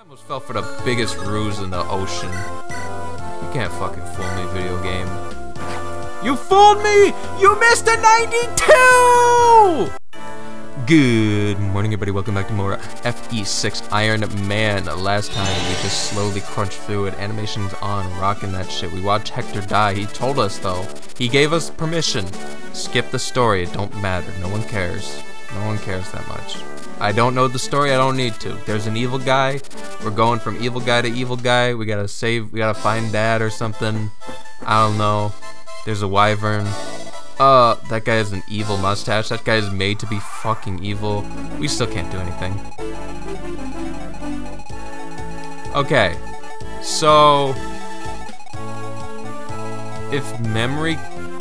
I almost fell for the biggest ruse in the ocean. You can't fucking fool me, video game. You fooled me! You missed a 92! Good morning, everybody. Welcome back to more FE6 Iron Man. Last time, we just slowly crunched through it. Animation's on, rocking that shit. We watched Hector die. He told us, though. He gave us permission. Skip the story. It don't matter. No one cares. No one cares that much. I don't know the story. I don't need to. There's an evil guy. We're going from evil guy to evil guy. We gotta save. We gotta find dad or something. I don't know. There's a wyvern. Uh, that guy has an evil mustache. That guy is made to be fucking evil. We still can't do anything. Okay. So, if memory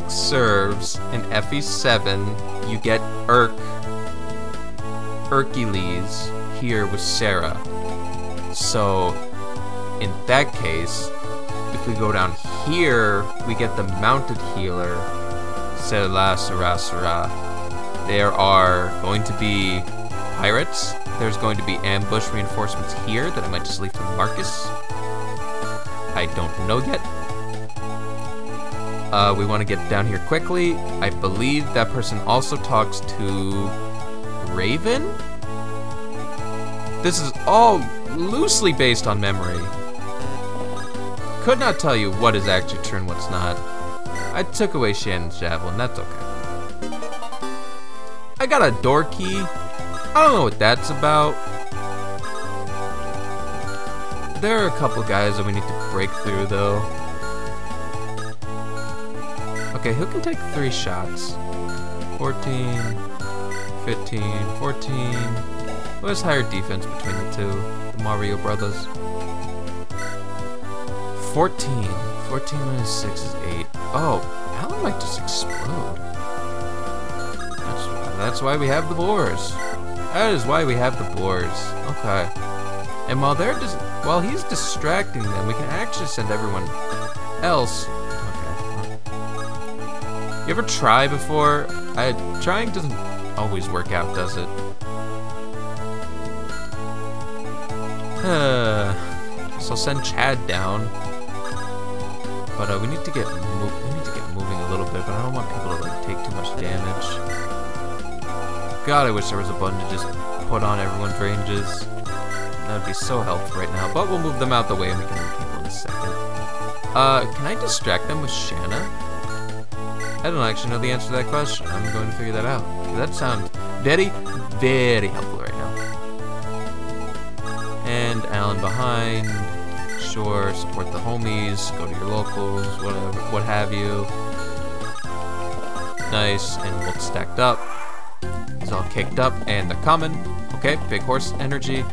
serves in FE7, you get Erk Hercules here with Serra. So, in that case, if we go down here, we get the mounted healer, Sarasara. There are going to be pirates. There's going to be ambush reinforcements here that I might just leave to Marcus. I don't know yet. Uh, we want to get down here quickly. I believe that person also talks to Raven? This is all loosely based on memory. Could not tell you what is actually true and what's not. I took away Shannon's javelin, that's okay. I got a door key. I don't know what that's about. There are a couple guys that we need to break through though. Okay, who can take three shots? 14, 15, 14. Who has higher defense between the two? The Mario brothers. 14. 14 minus 6 is 8. Oh, Allen might just explode. That's, that's why we have the Bors. That is why we have the Bors. Okay. And while they're just while he's distracting them, we can actually send everyone else. Okay. You ever try before? I trying doesn't always work out, does it? So send Chad down. But uh, we need to get we need to get moving a little bit. But I don't want people to like take too much damage. God, I wish there was a button to just put on everyone's ranges. That'd be so helpful right now. But we'll move them out the way and we can move people in a second. Uh, can I distract them with Shanna? I don't actually know the answer to that question. I'm going to figure that out. That sounds very, very helpful right now. And Allen behind. Sure, support the homies, go to your locals, whatever, what have you. Nice, and we'll stacked up. He's all kicked up, and they're coming. Okay, big horse energy.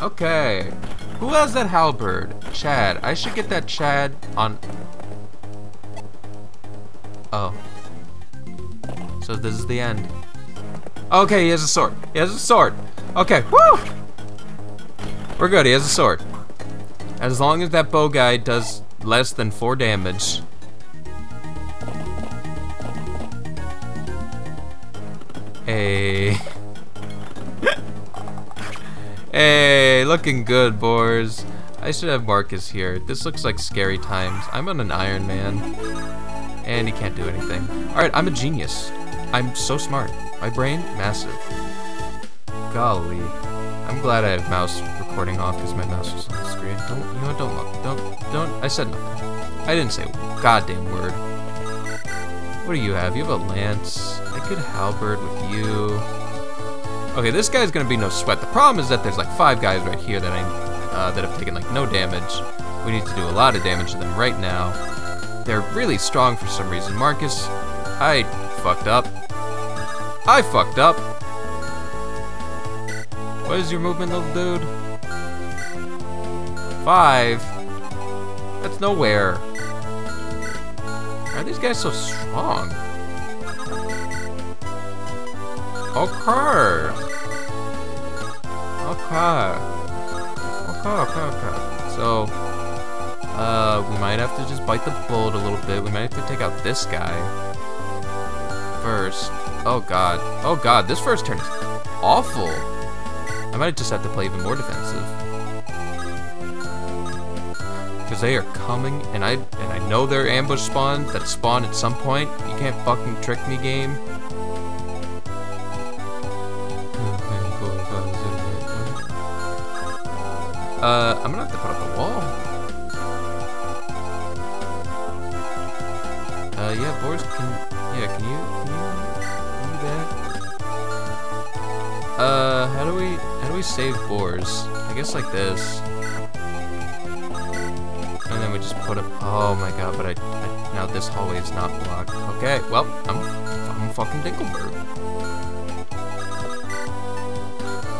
Okay. Who has that halberd? Chad. I should get that Chad on... Oh. So this is the end. Okay, he has a sword. He has a sword. Okay, woo! We're good, he has a sword. As long as that bow guy does less than 4 damage. Hey. hey, looking good, Bors. I should have Marcus here. This looks like scary times. I'm on an Ironman. And he can't do anything. Alright, I'm a genius. I'm so smart. My brain, massive. Golly. I'm glad I have mouse recording off because my mouse was on the screen. Don't, you know don't look. Don't, don't, I said nothing. I didn't say a goddamn word. What do you have? You have a lance. I could halberd with you. Okay, this guy's gonna be no sweat. The problem is that there's like five guys right here that I, uh, that have taken like no damage. We need to do a lot of damage to them right now. They're really strong for some reason. Marcus, I fucked up. I fucked up. What is your movement, little dude? Five? That's nowhere. Why are these guys so strong? Okay. Okay. Okay, okay, okay. So, uh, we might have to just bite the bullet a little bit. We might have to take out this guy first. Oh god. Oh god, this first turn is awful. I might just have to play even more defensive. Because they are coming, and I and I know they're ambush spawns that spawn at some point. You can't fucking trick me, game. Uh, I'm gonna have to put up yeah, can you, can you do that? Uh, how do we, how do we save Bors? I guess like this. And then we just put up, oh my god, but I, I now this hallway is not blocked. Okay, well, I'm, I'm fucking Dinkleberg.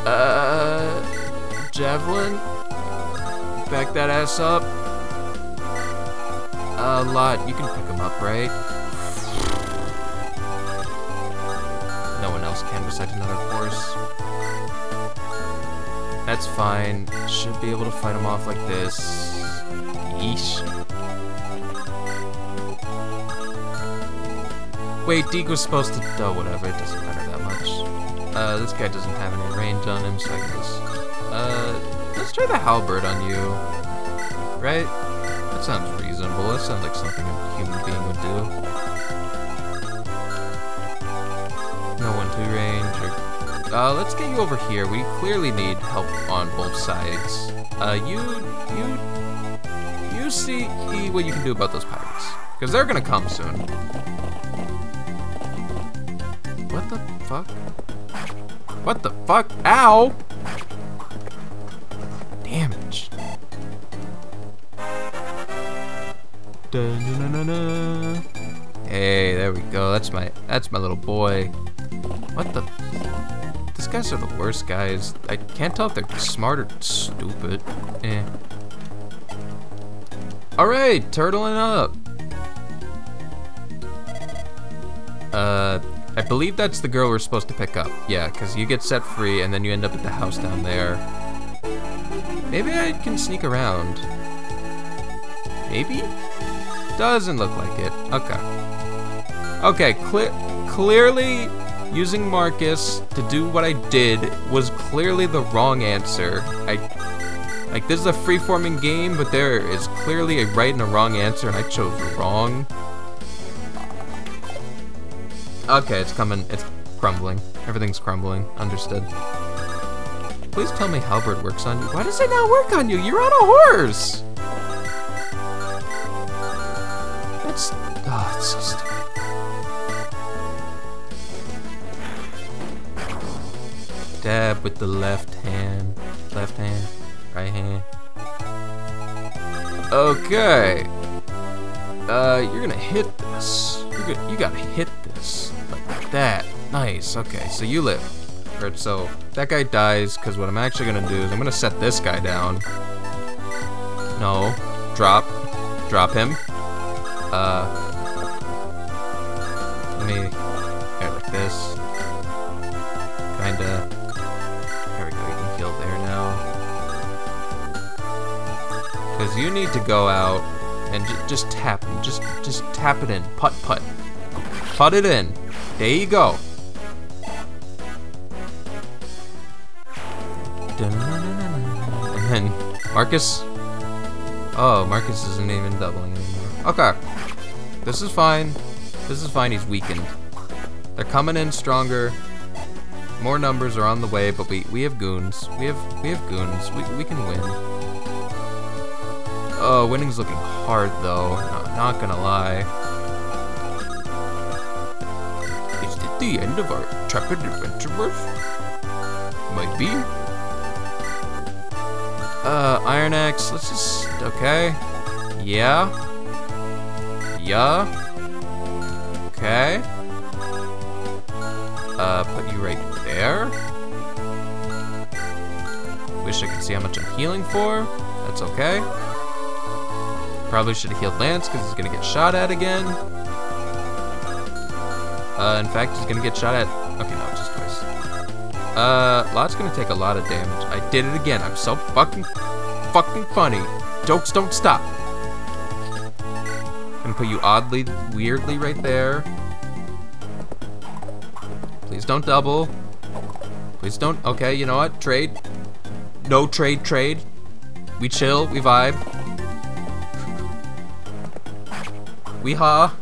Uh, Javelin? Back that ass up. A lot. You can pick him up, right? Besides another horse. That's fine. Should be able to fight him off like this. Yeesh. Wait, Dieck was supposed to... Oh, whatever. It doesn't matter that much. Uh, this guy doesn't have any range on him, so I just... Uh... Let's try the halberd on you. Right? That sounds reasonable. That sounds like something a human being would do. No one to range. Uh, let's get you over here. We clearly need help on both sides. Uh, you, you, you see what you can do about those pirates. Because they're gonna come soon. What the fuck? What the fuck? Ow! damage. Hey, there we go. That's my that's my little boy. What the? Guys are the worst guys. I can't tell if they're smart or stupid. Eh. Alright, turtling up. Uh, I believe that's the girl we're supposed to pick up. Yeah, because you get set free and then you end up at the house down there. Maybe I can sneak around. Maybe? Doesn't look like it. Okay. Okay, cle clearly using Marcus to do what I did was clearly the wrong answer. I like this is a free-forming game, but there is clearly a right and a wrong answer, and I chose wrong. Okay, it's coming. It's crumbling. Everything's crumbling. Understood. Please tell me Halberd works on you. Why does it not work on you? You're on a horse! That's... Oh, it's Dab with the left hand. Left hand. Right hand. Okay. Uh, you're gonna hit this. You're gonna, you gotta hit this. Like that. Nice. Okay, so you live. Right, so that guy dies because what I'm actually gonna do is I'm gonna set this guy down. No, drop, drop him. Uh, let me you need to go out and just tap. Just just tap it in. Put put. Put it in. There you go. And then Marcus. Oh, Marcus isn't even doubling anymore. Okay. This is fine. This is fine. He's weakened. They're coming in stronger. More numbers are on the way, but we we have goons. We have we have goons. We we can win. Oh, winning's looking hard though. Not, not gonna lie. Is it the end of our trepid adventurers? Might be. Uh, Iron Axe, let's just, okay. Yeah. Yeah. Okay. Uh, put you right there. Wish I could see how much I'm healing for. That's okay. Probably should have healed Lance because he's gonna get shot at again. Uh, in fact, he's gonna get shot at. Okay, no, just twice. Uh, Lot's gonna take a lot of damage. I did it again. I'm so fucking, fucking funny. Jokes don't stop. Gonna put you oddly, weirdly right there. Please don't double. Please don't. Okay, you know what? Trade. No trade, trade. We chill, we vibe. We ha.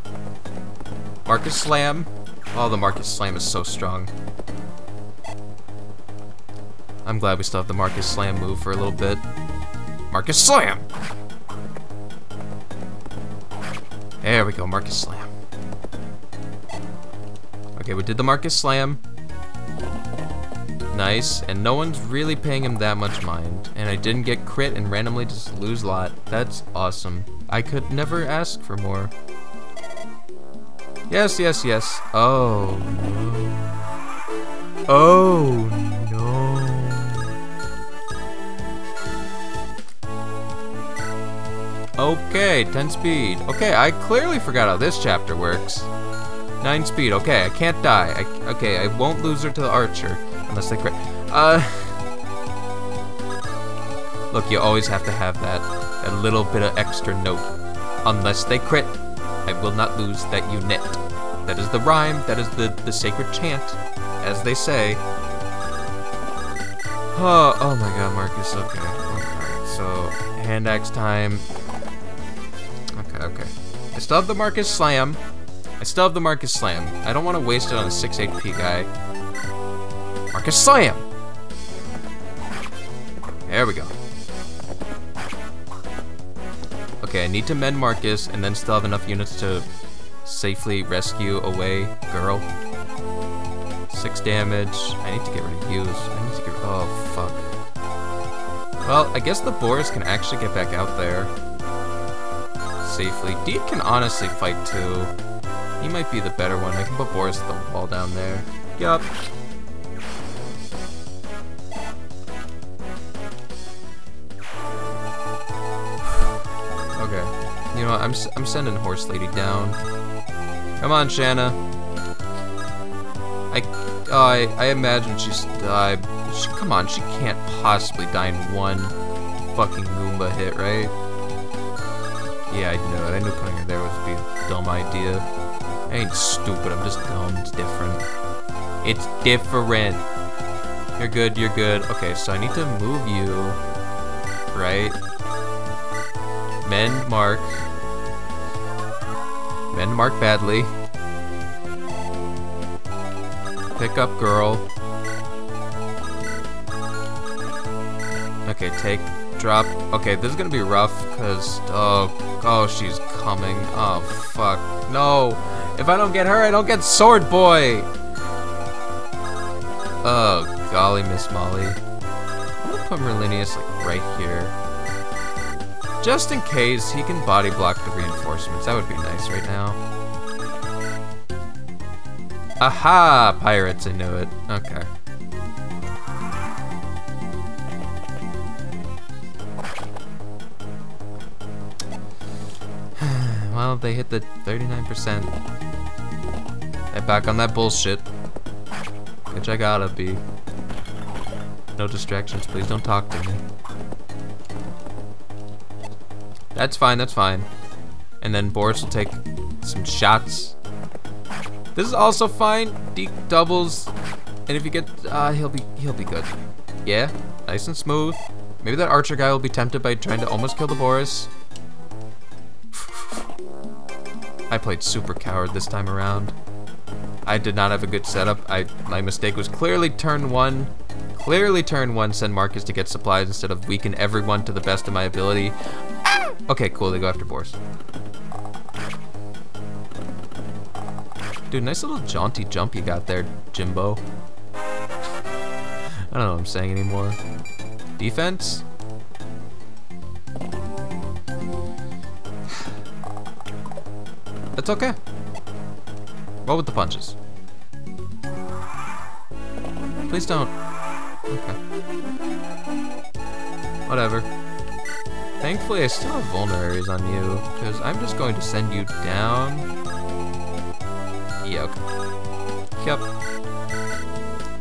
Marcus Slam. Oh, the Marcus Slam is so strong. I'm glad we still have the Marcus Slam move for a little bit. Marcus Slam! There we go, Marcus Slam. Okay, we did the Marcus Slam. Nice, and no one's really paying him that much mind. And I didn't get crit and randomly just lose a lot. That's awesome. I could never ask for more. Yes, yes, yes. Oh, no. Oh, no. Okay, 10 speed. Okay, I clearly forgot how this chapter works. 9 speed. Okay, I can't die. I, okay, I won't lose her to the archer. Unless they crit. Uh... Look, you always have to have that. A little bit of extra note. Unless they crit, I will not lose that unit. That is the rhyme, that is the, the sacred chant, as they say. Oh, oh my god, Marcus, okay. Okay, so, hand axe time. Okay, okay. I still have the Marcus Slam. I still have the Marcus Slam. I don't want to waste it on a 6 HP guy. Marcus Slam! There we go. Okay, I need to mend Marcus and then still have enough units to safely rescue away girl. Six damage. I need to get rid of Hughes. I need to get rid oh fuck. Well, I guess the Boris can actually get back out there safely. Deed can honestly fight too. He might be the better one. I can put Boris at the wall down there. Yup. Know what? I'm, I'm sending Horse Lady down. Come on, Shanna. I, uh, I, I imagine she's died. She, come on, she can't possibly die in one fucking Goomba hit, right? Yeah, I know it. I knew putting her there would be a dumb idea. I ain't stupid, I'm just dumb. It's different. It's different. You're good, you're good. Okay, so I need to move you. Right? Mend Mark. Mend Mark badly. Pick up girl. Okay, take, drop. Okay, this is gonna be rough, because, oh, oh, she's coming. Oh, fuck. No! If I don't get her, I don't get Sword Boy! Oh, golly, Miss Molly. I'm gonna put Merlinus, like, right here. Just in case he can body block the reinforcements. That would be nice right now. Aha! Pirates, I knew it. Okay. well, they hit the 39%. Get back on that bullshit. Which I gotta be. No distractions, please don't talk to me. That's fine, that's fine. And then Boris will take some shots. This is also fine. Dieck doubles. And if you get uh he'll be he'll be good. Yeah, nice and smooth. Maybe that archer guy will be tempted by trying to almost kill the Boris. I played super coward this time around. I did not have a good setup. I my mistake was clearly turn one. Clearly turn one send Marcus to get supplies instead of weaken everyone to the best of my ability. Okay, cool, they go after Boris. Dude, nice little jaunty jump you got there, Jimbo. I don't know what I'm saying anymore. Defense? That's okay. Roll with the punches. Please don't. Okay. Whatever. Thankfully, I still have vulneraries on you, because I'm just going to send you down. Yeah, okay. Yep.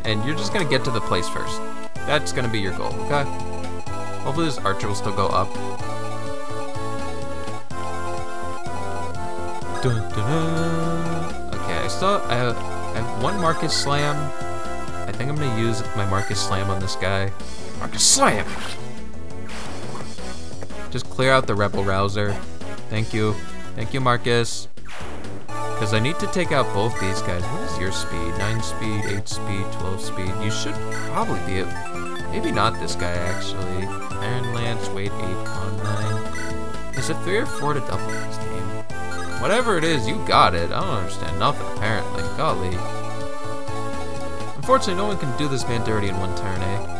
And you're just gonna get to the place first. That's gonna be your goal, okay? Hopefully this archer will still go up. Dun, dun, dun. Okay, I still I have, I have one Marcus Slam. I think I'm gonna use my Marcus Slam on this guy. Marcus Slam! Just clear out the Rebel Rouser. Thank you. Thank you, Marcus. Because I need to take out both these guys. What is your speed? 9 speed, 8 speed, 12 speed. You should probably be able... Maybe not this guy, actually. Iron Lance, weight 8, con 9. Is it 3 or 4 to double this game? Whatever it is, you got it. I don't understand nothing, apparently. Golly. Unfortunately, no one can do this man dirty in one turn, eh?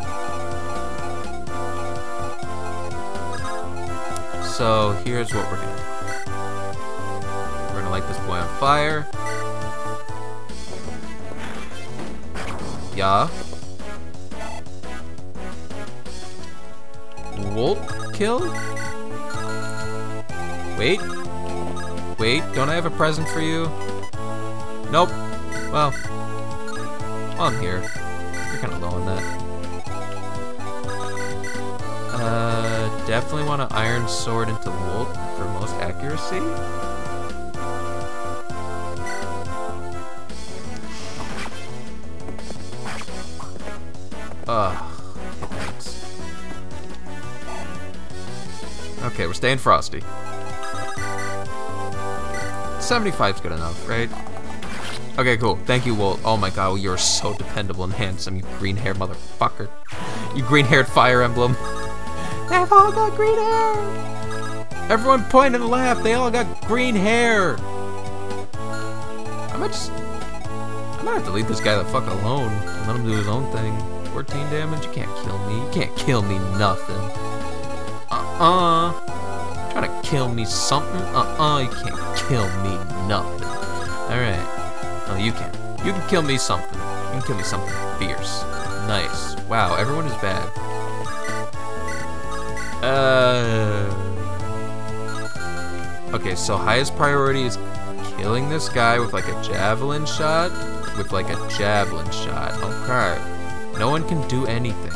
So, here's what we're gonna do We're gonna light this boy on fire. Yeah. Wolf kill? Wait. Wait, don't I have a present for you? Nope. Well, I'm here. Definitely want to Iron Sword into Wolf for most accuracy. Ugh. Okay, we're staying frosty. 75's good enough, right? Okay, cool. Thank you, Wolt. Oh my god, you're so dependable and handsome, you green-haired motherfucker. You green-haired fire emblem. They've all got green hair! Everyone point and laugh, they all got green hair! I might just... I might have to leave this guy the fuck alone and let him do his own thing. 14 damage? You can't kill me. You can't kill me nothing. Uh-uh. Trying to kill me something? Uh-uh. You can't kill me nothing. Alright. Oh, you can. You can kill me something. You can kill me something fierce. Nice. Wow, everyone is bad. Uh... Okay, so highest priority is killing this guy with like a javelin shot? With like a javelin shot. Okay. No one can do anything.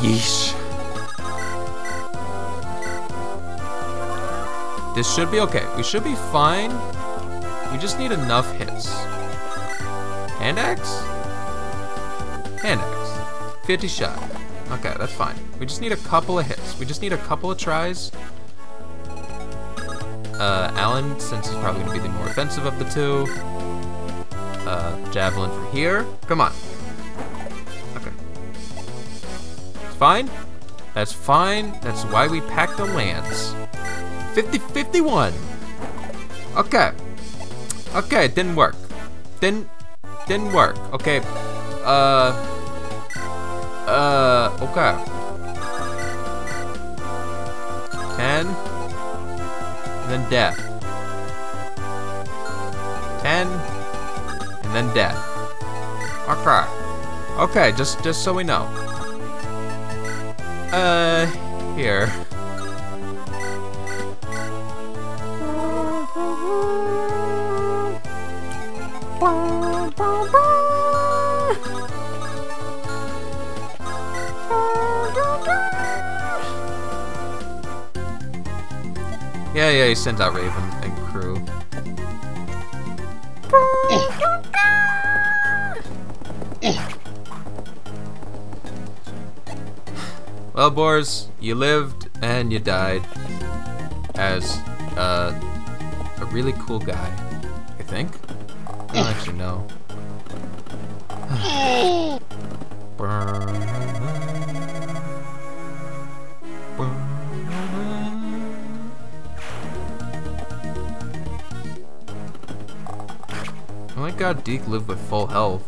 Yeesh. This should be okay. We should be fine. We just need enough hits. Hand axe? Hand axe. 50 shot. Okay, that's fine. We just need a couple of hits. We just need a couple of tries. Uh, Allen, since he's probably going to be the more offensive of the two, uh, javelin from here. Come on. Okay. It's fine. That's fine. That's why we packed the lance. 50 51. Okay. Okay, it didn't work. Didn't didn't work. Okay. Uh uh okay. 10 and then death. 10 and then death. Okay. Okay, just just so we know. Uh, here. Yeah, yeah, he sent out Raven and crew. Well, Bors, you lived and you died as uh, a really cool guy, Dieck lived with full health.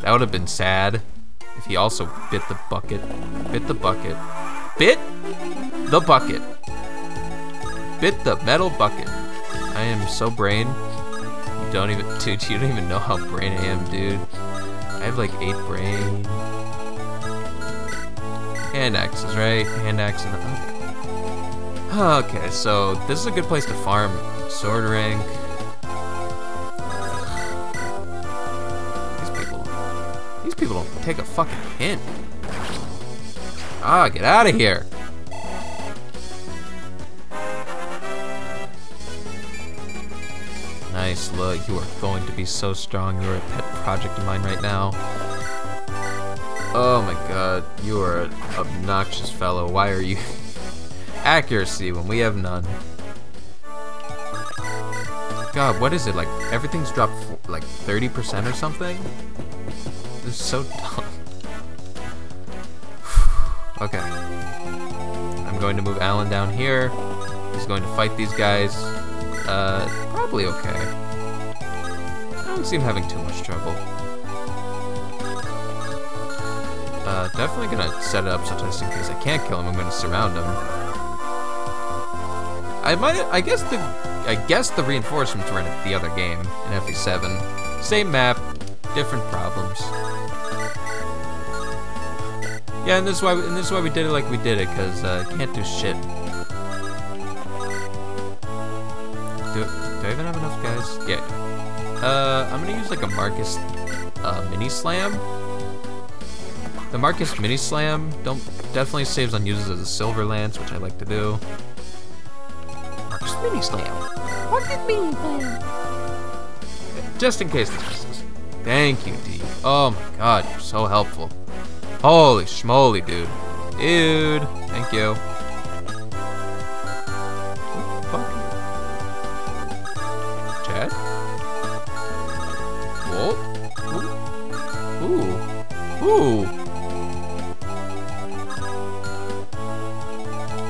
That would have been sad. If he also bit the bucket. Bit the bucket. Bit the bucket. Bit the metal bucket. I am so brain. You don't even, dude, you don't even know how brain I am, dude. I have like eight brain. Hand axes, right? Hand axe and okay. okay, so this is a good place to farm. Sword rank. Take a fucking hint. Ah, get out of here. Nice, look, you are going to be so strong. You are a pet project of mine right now. Oh my god, you are an obnoxious fellow. Why are you... Accuracy when we have none. God, what is it? Like, everything's dropped like 30% or something? So dumb. okay. I'm going to move Allen down here. He's going to fight these guys. Uh, probably okay. I don't seem having too much trouble. Uh, definitely gonna set it up so just in case I can't kill him, I'm gonna surround him. I might, I guess the, I guess the reinforcements were in the other game, in FE7. Same map, different problems. Yeah, and this is why, and this is why we did it like we did it, cause uh, can't do shit. Do, do I even have enough guys? Yeah. Uh, I'm gonna use like a Marcus uh, mini slam. The Marcus Mini Slam don't definitely saves on uses as a Silver Lance, which I like to do. Marcus Mini Slam. Marcus Mini Slam. Just in case this misses. Thank you, D. Oh my god, you're so helpful. Holy schmoly, dude. Dude, thank you. Chad? Whoa. Ooh. Ooh. Ooh.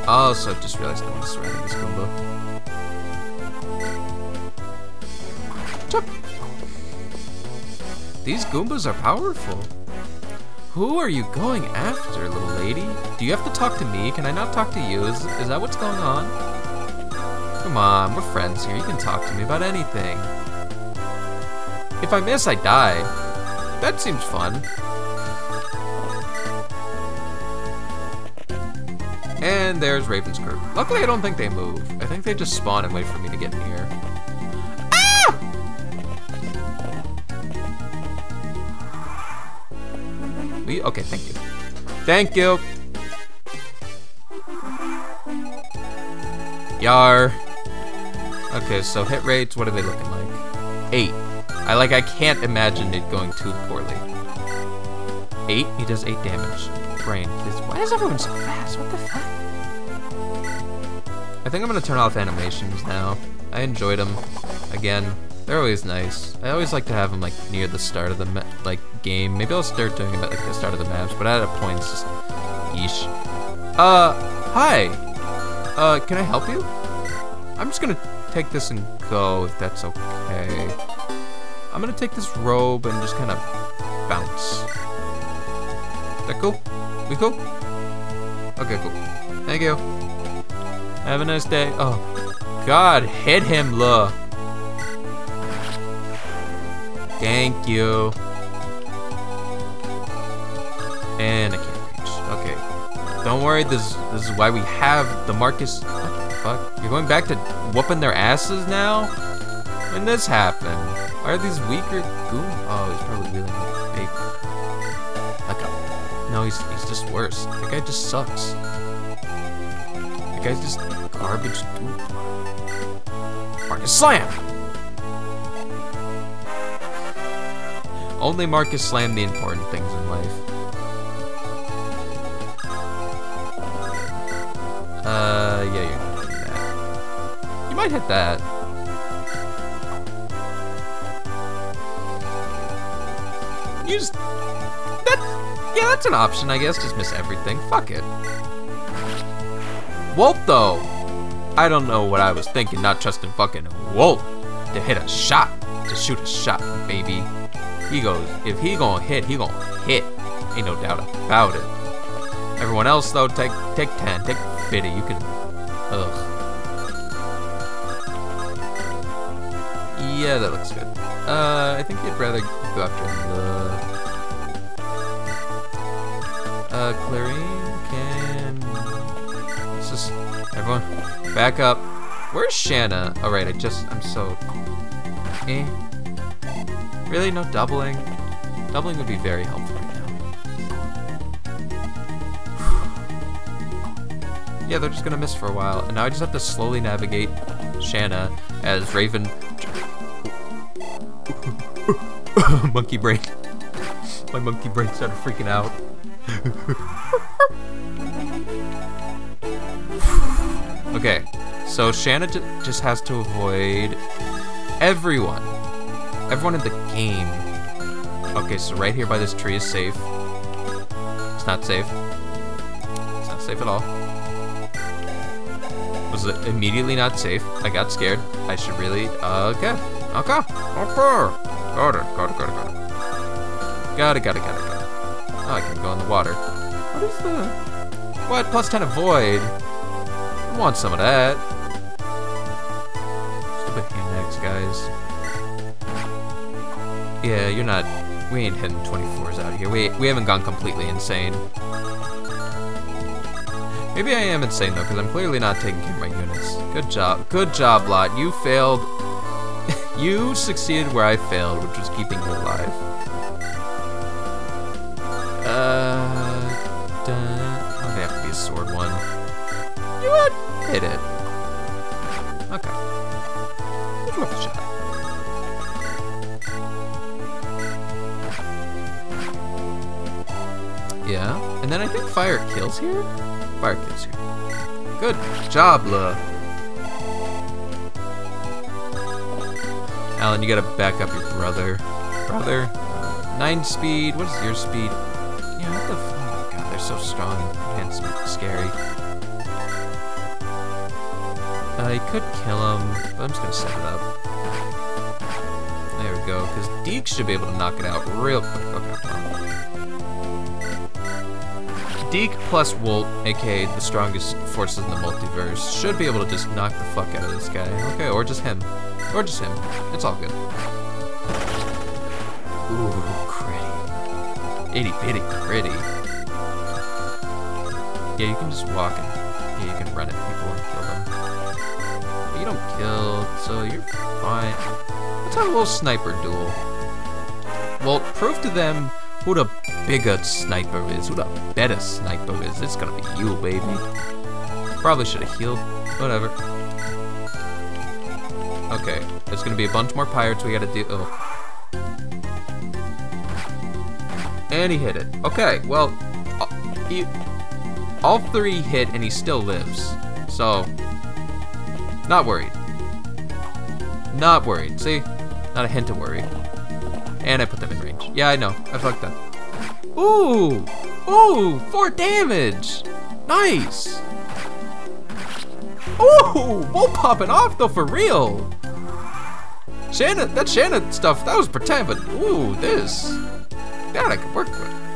Also, just realized I want to surround this Goomba. Chop. These Goombas are powerful. Who are you going after, little lady? Do you have to talk to me? Can I not talk to you? Is, is that what's going on? Come on, we're friends here. You can talk to me about anything. If I miss, I die. That seems fun. And there's Raven's. Luckily, I don't think they move. I think they just spawn and wait for me to get near. Thank you. Yar. Okay, so hit rates, what are they looking like? Eight. I like, I can't imagine it going too poorly. Eight? He does eight damage. Brain, please. Why is everyone so fast? What the fuck? I think I'm gonna turn off animations now. I enjoyed them. Again, they're always nice. I always like to have them like near the start of the like game. Maybe I'll start doing them at like the start of the maps, but at a point it's just yeesh. Uh, hi. Uh, can I help you? I'm just gonna take this and go if that's okay. I'm gonna take this robe and just kind of bounce. That cool? We cool? Okay, cool. Thank you. Have a nice day. Oh, God, hit him, look. Thank you. And I can't reach. Okay. Don't worry, this, this is why we have the Marcus... What the fuck? You're going back to whooping their asses now? When this happened? Are these weaker goon... Oh, he's probably really big. Like a... No, he's, he's just worse. That guy just sucks. That guy's just garbage dude. Marcus Slam! Only Marcus Slam the important things in life. Uh, yeah, you're gonna do that. You might hit that. Use that. Yeah, that's an option, I guess. Just miss everything. Fuck it. Wolt, though. I don't know what I was thinking, not trusting fucking Wolt to hit a shot, to shoot a shot, baby. He goes, if he gonna hit, he gonna hit. Ain't no doubt about it. Everyone else, though, take take 10, take 50. You can, ugh. Yeah, that looks good. Uh, I think you'd rather go after the... Uh, Clarine can... Let's just... Everyone, back up. Where's Shanna? Alright, I just... I'm so... Eh. Really? No doubling? Doubling would be very helpful right now. yeah, they're just gonna miss for a while. And now I just have to slowly navigate Shanna as Raven monkey brain. My monkey brain started freaking out. okay, so Shanna just has to avoid everyone. Everyone in the game. Okay, so right here by this tree is safe. It's not safe. It's not safe at all. Was it immediately not safe? I got scared. I should really... Uh, okay. Okay. Okay. Got it. Got it. Got it. Got it. Got it. Got it. Got it. Got it. Oh, I can go in the water. What is the... What? Plus 10 avoid. I want some of that. Yeah, you're not... We ain't hitting 24s out here. We, we haven't gone completely insane. Maybe I am insane, though, because I'm clearly not taking care of my units. Good job. Good job, Lot. You failed. you succeeded where I failed, which was keeping you alive. Uh... Dun. Oh, they have to be a sword one. You? Hit it. Fire kills here? Fire kills here. Good job, La. Allen, you gotta back up your brother. Brother? Nine speed, what is your speed? Yeah, what the fuck? Oh my god, they're so strong and handsome scary. Uh, I could kill him, but I'm just gonna set it up. There we go, because Dieck should be able to knock it out real quick. Okay. Dieck plus Wolt, aka the strongest forces in the multiverse, should be able to just knock the fuck out of this guy. Okay, or just him. Or just him. It's all good. Ooh, critty. Itty bitty critty. Yeah, you can just walk and yeah, you can run at people and kill them. But you don't kill, so you're fine. Let's have a little sniper duel. Well, prove to them who the bigger sniper is, who the better sniper is. It's gonna be you, baby. Probably should have healed. Whatever. Okay, there's gonna be a bunch more pirates we gotta do. Oh. And he hit it. Okay, well, uh, he, all three hit and he still lives. So, not worried. Not worried. See? Not a hint of worry. And I put them in range. Yeah, I know. I fucked up. Ooh! Ooh! Four damage! Nice! Ooh! Whoa popping off though for real! Shanna, that Shanna stuff, that was pretend, but ooh, this. That I can work with.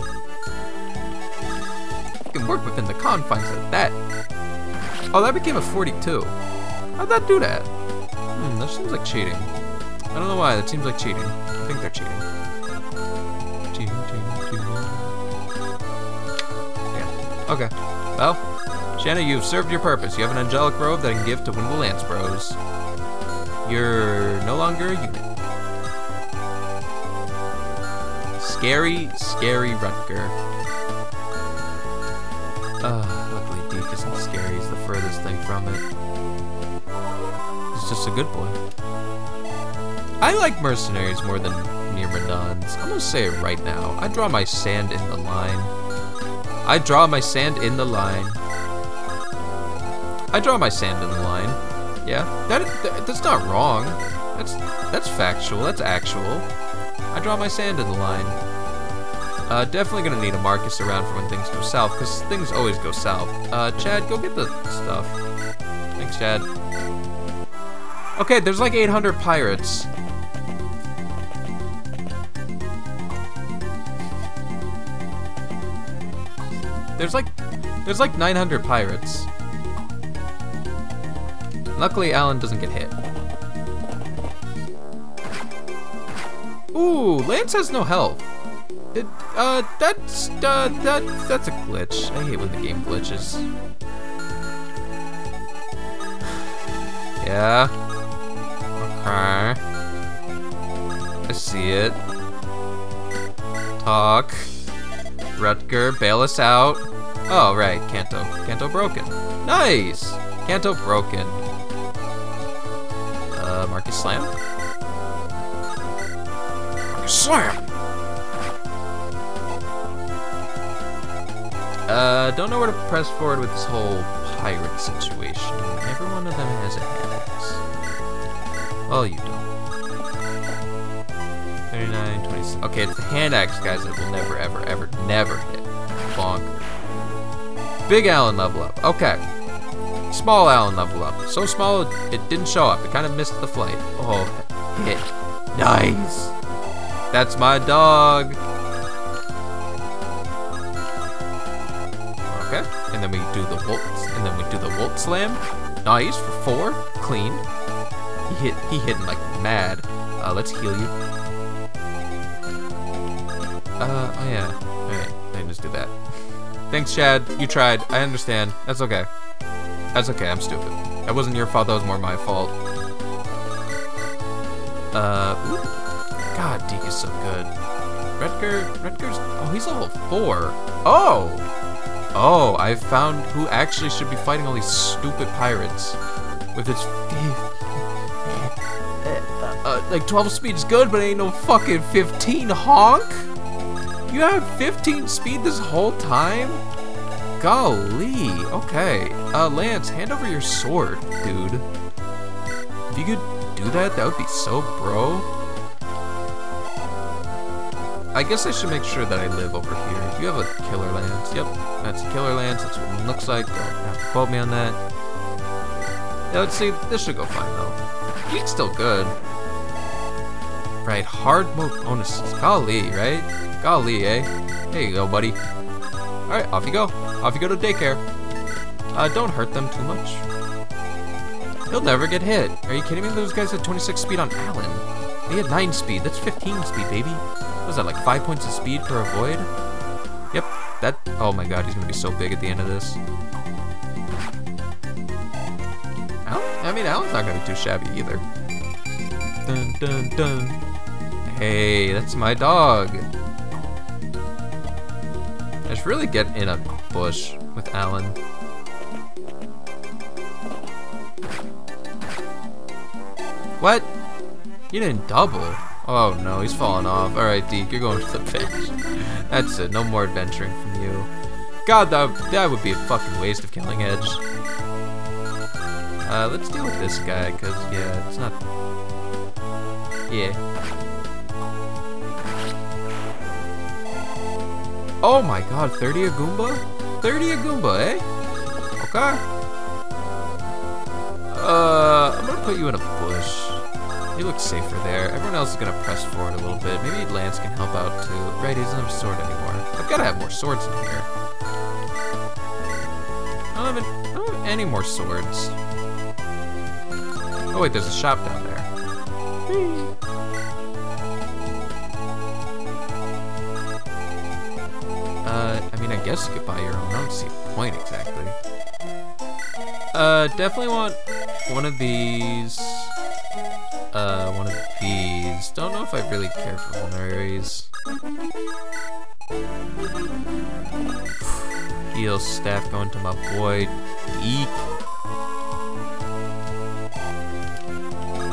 I can work within the confines of that. Oh, that became a 42. How'd that do that? Hmm, that seems like cheating. I don't know why, that seems like cheating. I think they're. Cheating, Okay. Well, Shanna, you've served your purpose. You have an angelic robe that I can give to one of the Lance Bros. You're no longer a unit. Scary, scary Rutger. Uh, luckily Dieck isn't scary. He's the furthest thing from it. He's just a good boy. I like mercenaries more than Myrmidons. I'm gonna say it right now. I draw my sand in the line. I draw my sand in the line. I draw my sand in the line. Yeah, that, that that's not wrong. That's that's factual. That's actual. I draw my sand in the line. Uh, definitely gonna need a Marcus around for when things go south, because things always go south. Uh, Chad, go get the stuff. Thanks, Chad. Okay, there's like 800 pirates. There's like, there's like 900 pirates. Luckily, Allen doesn't get hit. Ooh, Lance has no health. It, uh, that's, uh, that, that's a glitch. I hate when the game glitches. yeah. Okay. I see it. Talk. Rutger, bail us out. Oh, right, Canto. Canto broken. Nice! Canto broken. Uh, Marcus Slam? Marcus Slam! Uh, don't know where to press forward with this whole pirate situation. Every one of them has a hand axe. Well, you don't. 39, 26. Okay, it's the hand axe guys that will never, ever, ever, never hit. Bonk. Big Allen level up. Okay. Small Allen level up. So small it didn't show up. It kind of missed the flight. Oh, hit. Nice. That's my dog. Okay. And then we do the Wolt, and then we do the Wolt Slam. Nice for four. Clean. He hit. He hitting like mad. Uh, let's heal you. Uh, oh yeah. Thanks, Chad. You tried. I understand. That's okay. That's okay, I'm stupid. That wasn't your fault, that was more my fault. Uh. God, Dieck is so good. Rutger, Rutger's, oh, he's level 4. Oh! Oh, I found who actually should be fighting all these stupid pirates. With its uh, uh, like 12 speed is good, but ain't no fucking 15 honk? You had 15 speed this whole time? Golly. Okay. Uh, Lance, hand over your sword, dude. If you could do that, that would be so bro. I guess I should make sure that I live over here. You have a killer lance? Yep, that's a killer lance. That's what it looks like. Don't have to quote me on that. Yeah, let's see. This should go fine, though. Geek's still good. Right, hard mode bonuses. Golly, right? Golly, eh? There you go, buddy. Alright, off you go. Off you go to daycare. Uh, don't hurt them too much. He'll never get hit. Are you kidding me? Those guys had 26 speed on Allen. He had 9 speed. That's 15 speed, baby. Was that, like 5 points of speed per avoid? Yep, that... Oh my god, he's gonna be so big at the end of this. Allen? I mean, Allen's not gonna be too shabby either. Dun dun dun. Hey, that's my dog. I should really get in a bush with Allen. What? You didn't double? Oh no, he's falling off. Alright, Dieck, you're going to the bench. That's it, no more adventuring from you. God, that, that would be a fucking waste of Killing Edge. Uh, let's deal with this guy, because, yeah, it's not... Yeah. Oh my god, 30 a Goomba? 30 a Goomba, eh? Okay. Uh, I'm gonna put you in a bush. You look safer there. Everyone else is gonna press forward a little bit. Maybe Lance can help out too. Right, he doesn't have a sword anymore. I've gotta have more swords in here. I don't have, any, I don't have any more swords. Oh wait, there's a shop down there. Guess you could buy your own. I don't see a point exactly. Uh, definitely want one of these. Uh, one of these. Don't know if I really care for vulneraries. Heal staff going to my boy Eek.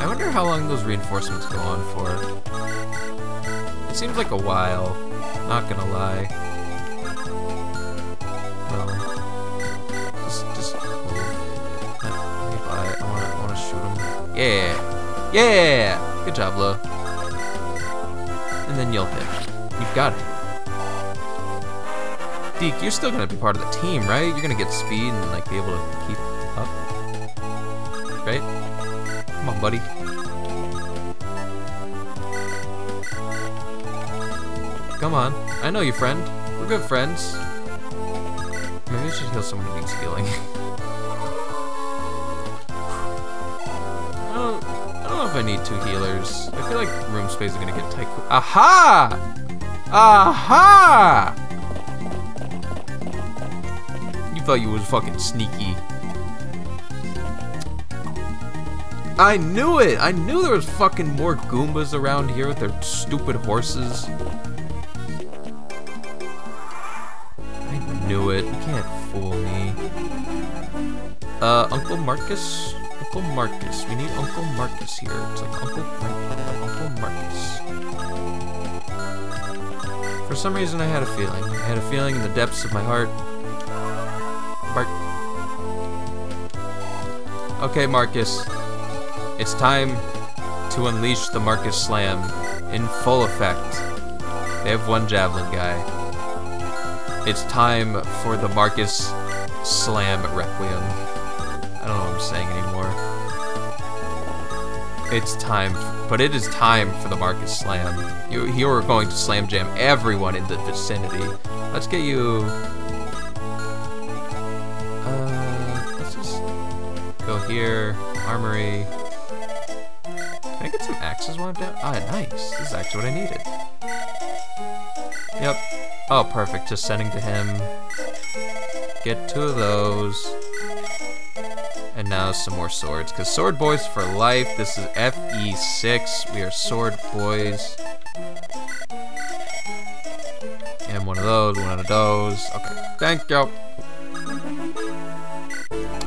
I wonder how long those reinforcements go on for. It seems like a while, not gonna lie. Yeah, yeah. Good job, Lo. And then you'll hit. You've got it. Dieck, you're still gonna be part of the team, right? You're gonna get speed and like be able to keep up, right? Come on, buddy. Come on. I know you, friend. We're good friends. Maybe I should heal someone who needs healing. I need two healers. I feel like room space is gonna get tight. Aha! Aha! You thought you was fucking sneaky. I knew it! I knew there was fucking more Goombas around here with their stupid horses. I knew it. You can't fool me. Uh, Uncle Marcus? Uncle Marcus. We need Uncle Marcus here. It's like Uncle but Uncle Marcus. For some reason, I had a feeling. I had a feeling in the depths of my heart. Mark. Okay, Marcus. It's time to unleash the Marcus Slam in full effect. They have one javelin guy. It's time for the Marcus Slam Requiem. It's time, but it is time for the Marcus Slam. You, you are going to slam jam everyone in the vicinity. Let's get you. Uh, let's just go here. Armory. Can I get some axes while I'm down? Ah, nice. This is actually what I needed. Yep. Oh, perfect. Just sending to him. Get two of those. And now some more swords. Because sword boys for life. This is FE6. We are sword boys. And one of those, one of those. Okay. Thank you.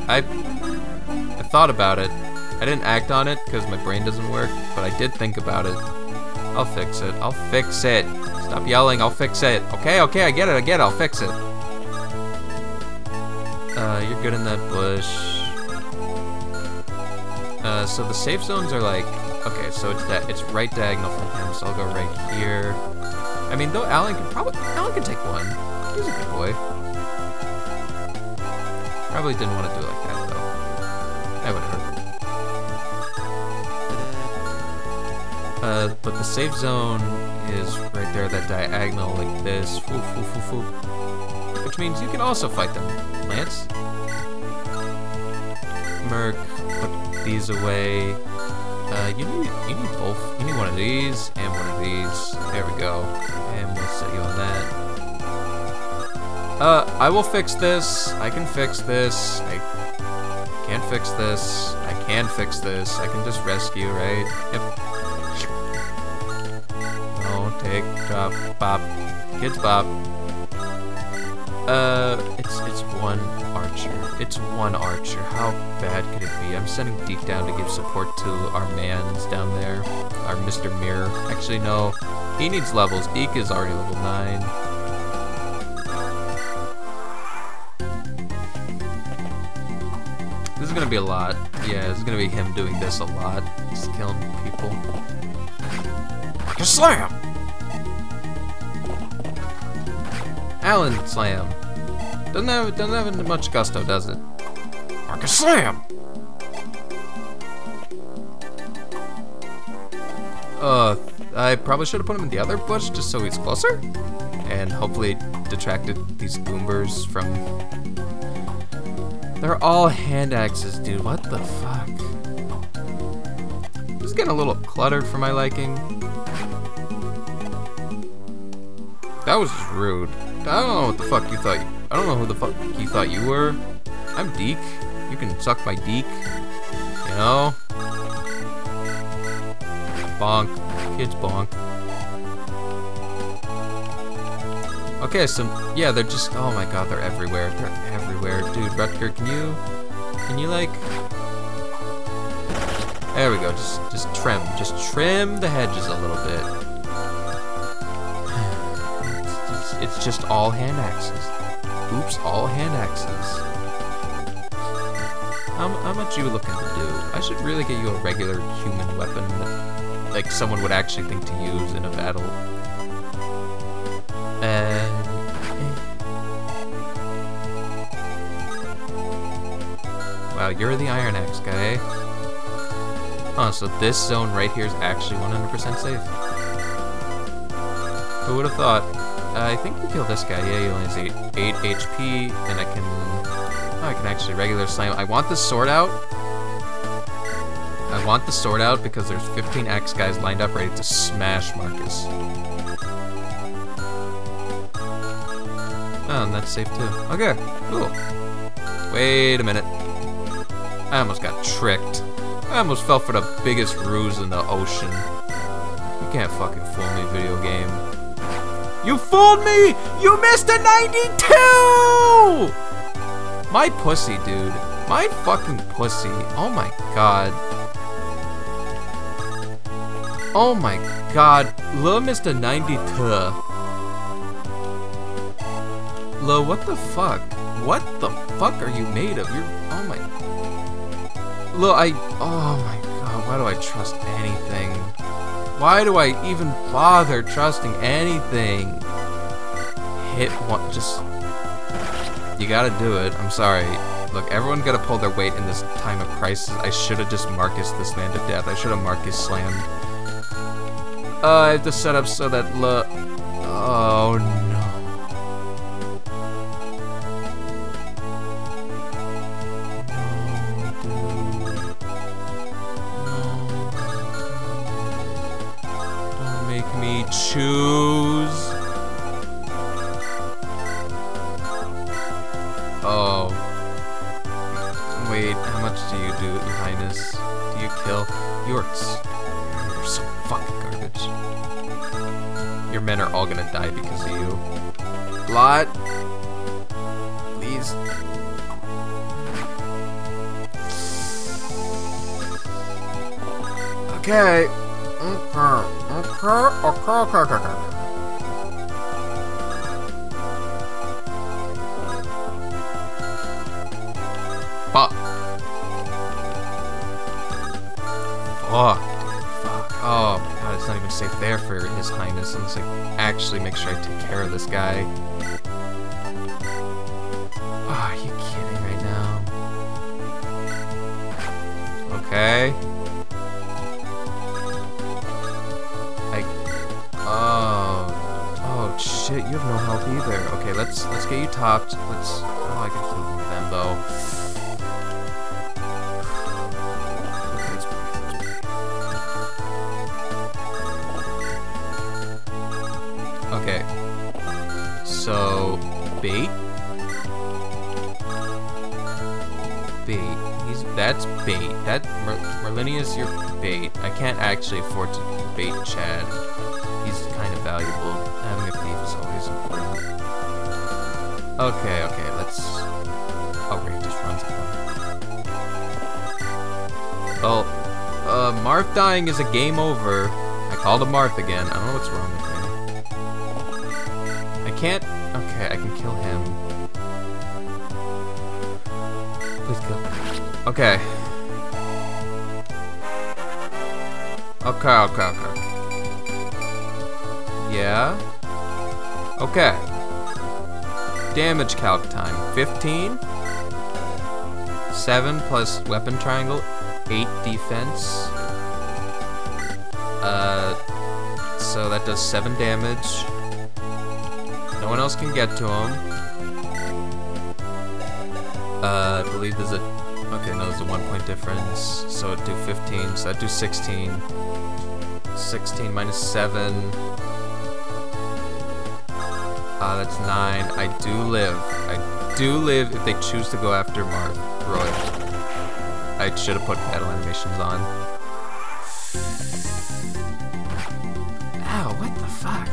I I thought about it. I didn't act on it because my brain doesn't work, but I did think about it. I'll fix it. I'll fix it. Stop yelling. I'll fix it. Okay, okay, I get it. I get it. I'll fix it. Uh, you're good in that bush. Uh, so the safe zones are like, okay, so it's that it's right diagonal from him, so I'll go right here. I mean, though Allen can probably, Allen can take one. He's a good boy. Probably didn't want to do it like that though. I whatever. Uh, but the safe zone is right there, that diagonal like this. Foo, foo, foo. Which means you can also fight them. Lance? Merc, these away. Uh, you need you need both. You need one of these and one of these. There we go. And we'll set you on that. Uh, I will fix this. I can fix this. I can't fix this. I can fix this. I can just rescue, right? Yep. Oh, take, drop, bop. Kids bop. Uh, it's it's one. It's one archer. How bad could it be? I'm sending Dieck down to give support to our mans down there. Our Mr. Mirror. Actually, no. He needs levels. Dieck is already level 9. This is gonna be a lot. Yeah, it's gonna be him doing this a lot. Just killing people. Slam! Allen Slam. Doesn't have doesn't have much gusto, does it? Marcus Slam! Uh, I probably should have put him in the other bush just so he's closer? And hopefully detracted these goombers from they're all hand axes, dude. What the fuck? This is getting a little cluttered for my liking. That was just rude. I don't know what the fuck you thought. You, I don't know who the fuck you thought you were. I'm Dieck. You can suck my Deke. You know? Bonk. Kids bonk. Okay, so yeah, they're just oh my god, they're everywhere. They're everywhere. Dude, Rutger, can you can you like There we go, just just trim. Just trim the hedges a little bit. It's, it's, it's just all hand axes. Oops, all hand axes. How, how much you looking to do? I should really get you a regular human weapon that like someone would actually think to use in a battle. And eh. Wow, you're the Iron Axe guy. Eh? Huh, so this zone right here is actually 100% safe. Who would have thought? Uh, I think you kill this guy. Yeah, he only has 8, 8 HP, and I can... Oh, I can actually regular slam. I want the sword out. I want the sword out because there's 15 X guys lined up ready to smash Marcus. Oh, and that's safe too. Okay, cool. Wait a minute. I almost got tricked. I almost fell for the biggest ruse in the ocean. You can't fucking fool me, video game. You fooled me! You missed a 92! My pussy, dude. My fucking pussy. Oh my god. Oh my god. Lil Mr. 92. Lil, what the fuck? What the fuck are you made of? You're. Oh my. Lil, I. Oh my god. Why do I trust anything? Why do I even bother trusting anything? Hit one. Just. You gotta do it. I'm sorry. Look, everyone gotta pull their weight in this time of crisis. I should have just Marcus this man to death. I should have Marcus slammed. Uh, I have to set up so that look. Oh no. Gonna die because of you. Lot. Please. Okay. Okay. Okay. Okay. Okay. Okay. Okay. I. Oh. Oh shit! You have no health either. Okay, let's let's get you topped. Let's. Oh, I can heal them though. Okay. So bait. Bait. He's that's bait. Merlinia is your bait. I can't actually afford to bait Chad. He's kind of valuable. Having a thief is always important. Okay, okay, let's. Oh, Ray just runs at them. Well, uh, Marth dying is a game over. I called him Marth again. I don't know what's wrong with him. I can't. Okay, I can kill him. Please kill. Okay. Okay, okay, okay. Yeah. Okay. Damage calc time 15. 7 plus weapon triangle, 8 defense. Uh, so that does 7 damage. No one else can get to him. Uh, I believe there's a. Okay, no, there's a one point difference. So it'd do 15, so that'd do 16. 16 minus 7. Ah, that's 9. I do live. I do live if they choose to go after Mark Roy. I should have put battle animations on. Ow, what the fuck?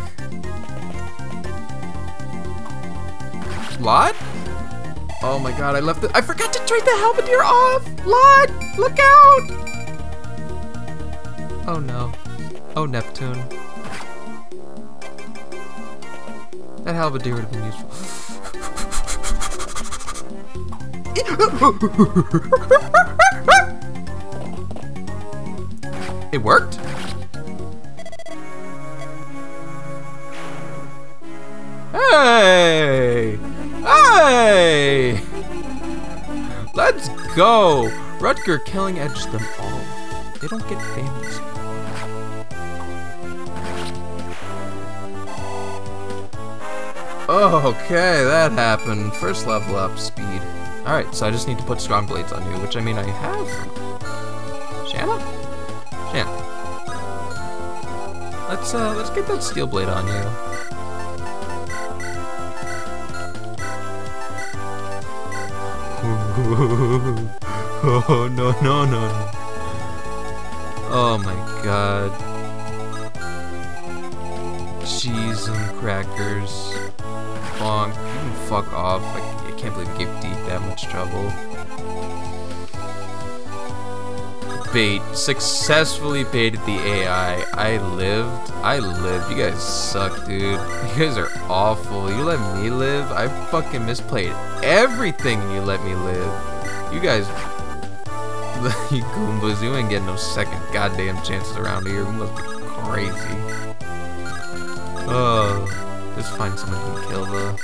Lot? Oh my god, I left it. I forgot to trade the halberdier off! Lot! Look out! Oh no. Oh, Neptune. That halberdier would have been useful. it worked? Hey! Hey! Let's go! Rutger killing edged them all. They don't get families Okay, that happened. First level up, speed. Alright, so I just need to put strong blades on you, which I mean I have. Shanna? Shanna. Let's uh let's get that steel blade on you. oh no no no no. Oh my god. Cheese and crackers. Bonk. You can fuck off. I, I can't believe you gave Deep that much trouble. bait. Successfully baited the AI. I lived. I lived. You guys suck, dude. You guys are awful. You let me live? I fucking misplayed everything you let me live. You guys... you Goombas, you ain't getting no second goddamn chances around here. You must be crazy. Oh, just find someone to kill though.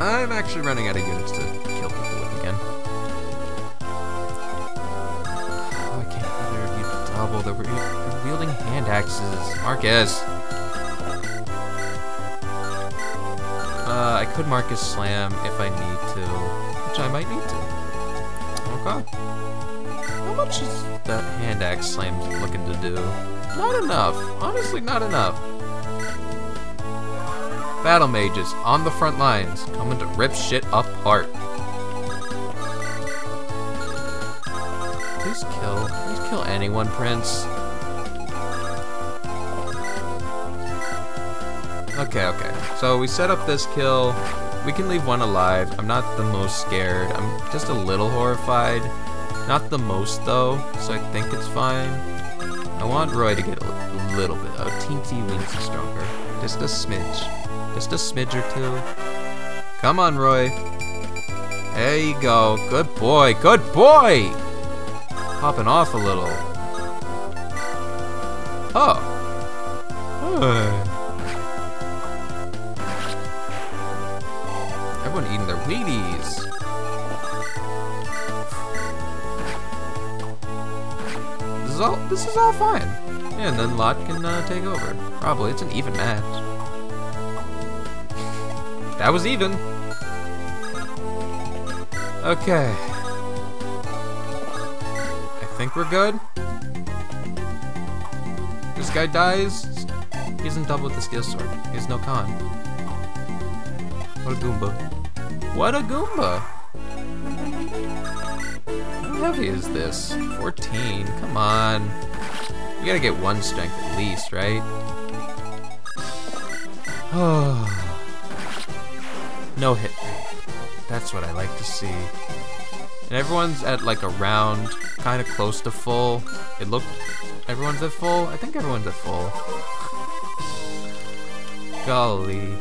I'm actually running out of units to kill people with again. Oh, I can't either of you double. They're, they're wielding hand axes. Marcus! Uh, I could Marcus Slam if I need to, which I might need to. Okay. Much is that hand axe slam looking to do? Not enough. Honestly, not enough. Battle mages on the front lines, coming to rip shit apart. Please kill. Please kill anyone, Prince. Okay, okay. So we set up this kill. We can leave one alive. I'm not the most scared. I'm just a little horrified. Not the most, though, so I think it's fine. I want Roy to get a little bit, a teensy weensy stronger. Just a smidge. Just a smidge or two. Come on, Roy. There you go. Good boy. Good boy! Popping off a little. Oh. Everyone eating their Wheaties. This is all. Fine. Yeah, and then Lot can uh, take over. Probably. It's an even match. That was even. Okay. I think we're good. This guy dies. He's isn't double with the steel sword. He has no con. What a Goomba. What a Goomba! How heavy is this? 14. Come on. You gotta get one strength at least, right? Oh. No hit rate. That's what I like to see. And everyone's at like around, kind of close to full. It looked, everyone's at full? I think everyone's at full. Golly.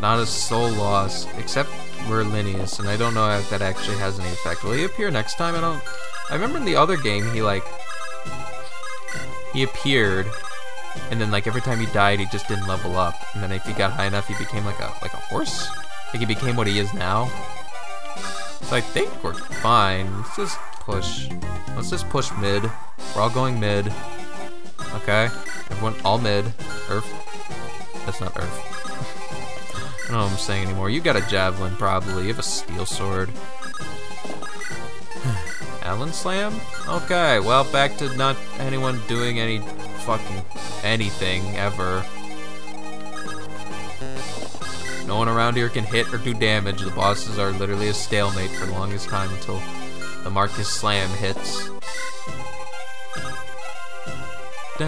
Not a soul loss, except we're Linneus, and I don't know if that actually has any effect. Will he appear next time? I don't... I remember in the other game, he like he appeared, and then like every time he died, he just didn't level up. And then if he got high enough, he became like a like a horse. Like he became what he is now. So I think we're fine. Let's just push. Let's just push mid. We're all going mid. Okay. Everyone all mid. Earth. That's not Earth. I don't know what I'm saying anymore. You got a javelin, probably. You have a steel sword. Allen Slam? Okay, well, back to not anyone doing any fucking anything ever. No one around here can hit or do damage. The bosses are literally a stalemate for the longest time until the Marcus Slam hits. It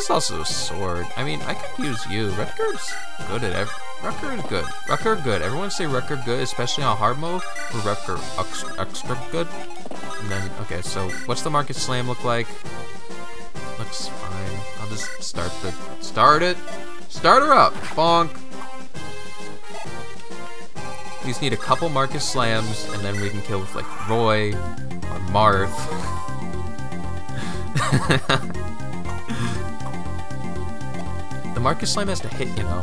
is also a sword. I mean, I could use you. Rutger's good at is good. Rutger good. Everyone say Rutger good, especially on hard mode. Or Rutger extra, extra good. And then, okay, so what's the Marcus Slam look like? Looks fine. I'll just start the, start it. Start her up. Bonk. We just need a couple Marcus Slams, and then we can kill with, like, Roy or Marth. the Marcus Slam has to hit, you know.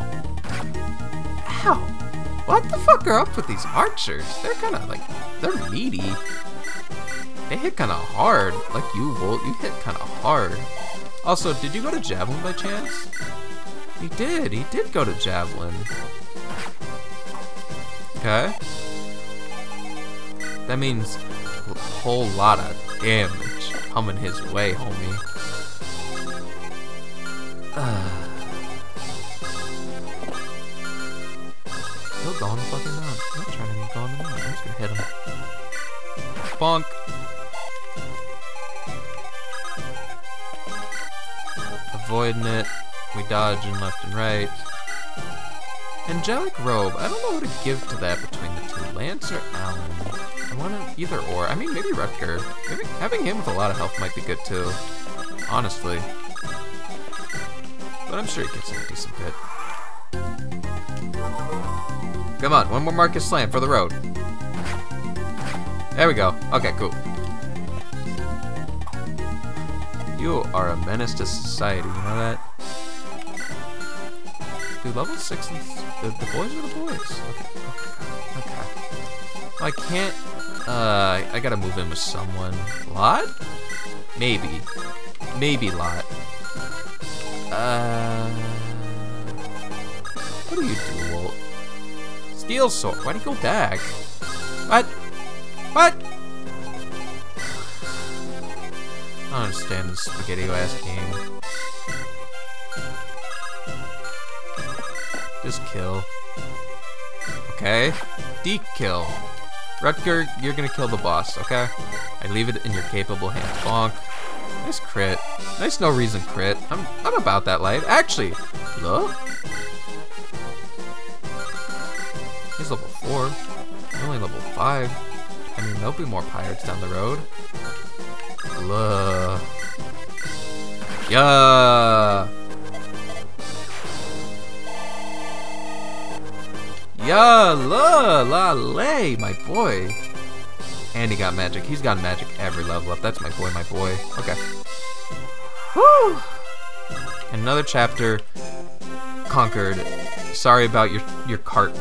Ow! What the fuck are up with these archers? They're kind of like, they're meaty. They hit kind of hard. Like you, Wolt, you hit kind of hard. Also, did you go to Javelin by chance? He did. He did go to Javelin. Okay. That means a whole lot of damage coming his way, homie. Uh. He'll go on the fucking mount. I'm not trying to go on the mount. I'm just gonna hit him. Bonk. avoiding it. We dodging left and right. Angelic Robe. I don't know who to give to that between the two. Lance or Allen? I want to either or. I mean, maybe Rutger. Maybe having him with a lot of health might be good too. Honestly. But I'm sure he gets a decent bit. Come on, one more Marcus Slam for the road. There we go. Okay, cool. You are a menace to society, you know that? Dude, level 6 and the, the boys are the boys. Okay, okay, okay. I can't, uh, I gotta move in with someone. Lot? Maybe. Maybe Lot. Uh, what do you do, Wolt? Steel sword. Why'd he go back? What? What? I don't understand this spaghetti ass game. Just kill. Okay. D-kill. Rutger, you're gonna kill the boss, okay? I leave it in your capable hands. Bonk. Nice crit. Nice no reason crit. I'm I'm about that light. Actually, look. 4. I'm only level 5. I mean, there'll be more pirates down the road. Look. Yeah. Yeah, la, la, lay, my boy. And he got magic. He's got magic every level up. That's my boy, my boy. Okay. Woo! Another chapter conquered. Sorry about your your cart,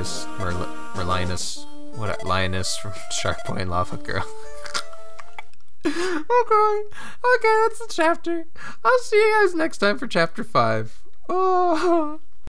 Merlinius, Merl Merlinus, what, Linus from Shark Boy and Lava Girl. okay, okay, that's the chapter. I'll see you guys next time for chapter five. Oh.